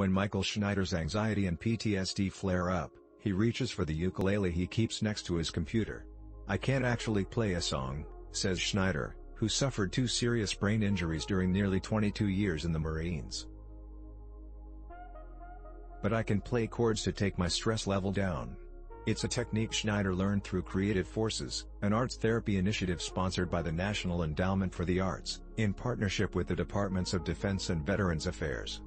When Michael Schneider's anxiety and PTSD flare up, he reaches for the ukulele he keeps next to his computer. I can't actually play a song, says Schneider, who suffered two serious brain injuries during nearly 22 years in the Marines. But I can play chords to take my stress level down. It's a technique Schneider learned through Creative Forces, an arts therapy initiative sponsored by the National Endowment for the Arts, in partnership with the Departments of Defense and Veterans Affairs.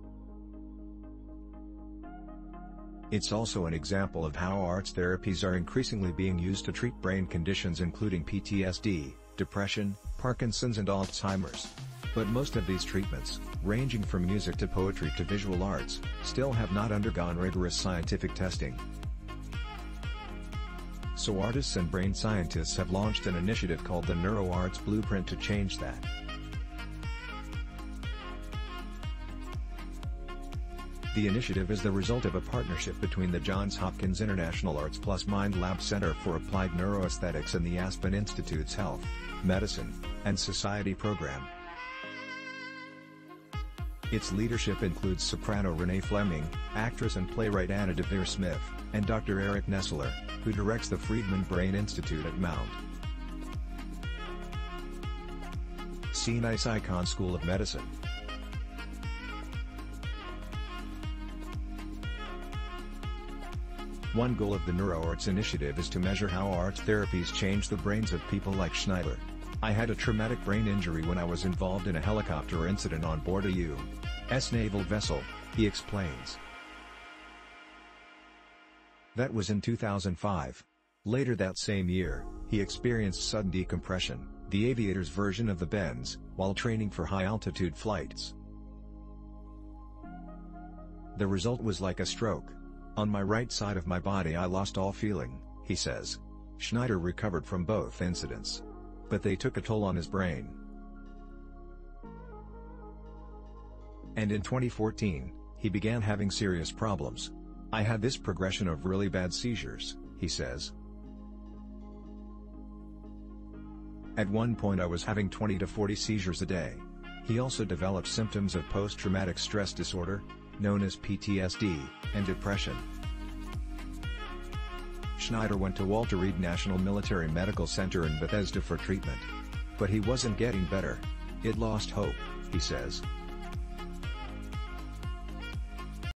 It's also an example of how arts therapies are increasingly being used to treat brain conditions including PTSD, depression, Parkinson's and Alzheimer's. But most of these treatments, ranging from music to poetry to visual arts, still have not undergone rigorous scientific testing. So artists and brain scientists have launched an initiative called the NeuroArts Blueprint to change that. The initiative is the result of a partnership between the Johns Hopkins International Arts Plus Mind Lab Center for Applied Neuroaesthetics and the Aspen Institute's Health, Medicine, and Society program. Its leadership includes soprano Renee Fleming, actress and playwright Anna Deavere Smith, and Dr. Eric Nestler, who directs the Friedman Brain Institute at Mount Sinai Icahn School of Medicine. One goal of the NeuroArts initiative is to measure how arts therapies change the brains of people like Schneider. I had a traumatic brain injury when I was involved in a helicopter incident on board a U.S. naval vessel, he explains. That was in 2005. Later that same year, he experienced sudden decompression, the aviator's version of the bends, while training for high-altitude flights. The result was like a stroke. On my right side of my body I lost all feeling, he says. Schneider recovered from both incidents. But they took a toll on his brain. And in 2014, he began having serious problems. I had this progression of really bad seizures, he says. At one point I was having 20 to 40 seizures a day. He also developed symptoms of post-traumatic stress disorder, known as PTSD, and depression. Schneider went to Walter Reed National Military Medical Center in Bethesda for treatment. But he wasn't getting better. It lost hope, he says.